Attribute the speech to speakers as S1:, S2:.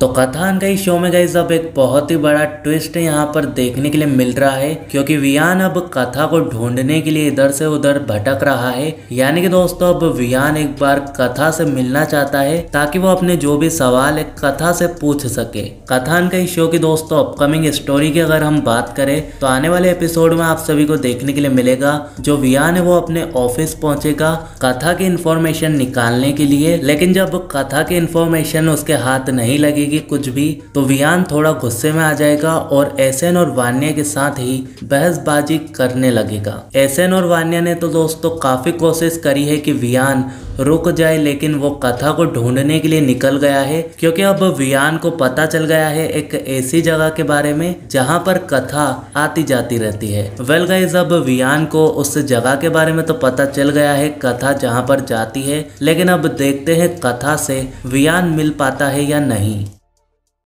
S1: तो कथान का इस शो में गई अब एक बहुत ही बड़ा ट्विस्ट यहाँ पर देखने के लिए मिल रहा है, क्योंकि वियान अब कथा को ढूँढने के लिए इधर से उधर भटक रहा है। यानी कि दोस्तों, अब वियान एक बार कथा से मिलना चाहता है, ताकि वो अपने जो भी सवाल है कथा से पूछ सके। कथान का इस शो की दोस्तों अपकमिंग स्टोरी की अगर हम बात करें तो आने वाले एपिसोड में आप सभी को देखने के लिए मिलेगा, जो वियान है वो अपने ऑफ़िस पहुंचेगा कथा की इन्फॉर्मेशन निकालने के लिए। लेकिन जब कथा की इन्फॉर्मेशन उसके हाथ नहीं लगेगी करेगी कुछ भी तो वियान थोड़ा गुस्से में आ जाएगा और एसएन और वान्या के साथ ही बहसबाजी करने लगेगा। एसएन और वान्या ने तो दोस्तों काफ़ी कोशिश करी है कि वियान रुक जाए, लेकिन वो कथा को ढूँढने के लिए निकल गया है, क्योंकि अब वियान को पता चल गया है एक ऐसी जगह के बारे में जहाँ पर कथा आती जाती रहती है। वेल गाइज़ अब वियान को उस जगह के बारे में तो पता चल गया है, कथा जहाँ पर जाती है, लेकिन अब देखते हैं कथा से वियान मिल पाता है या नहीं।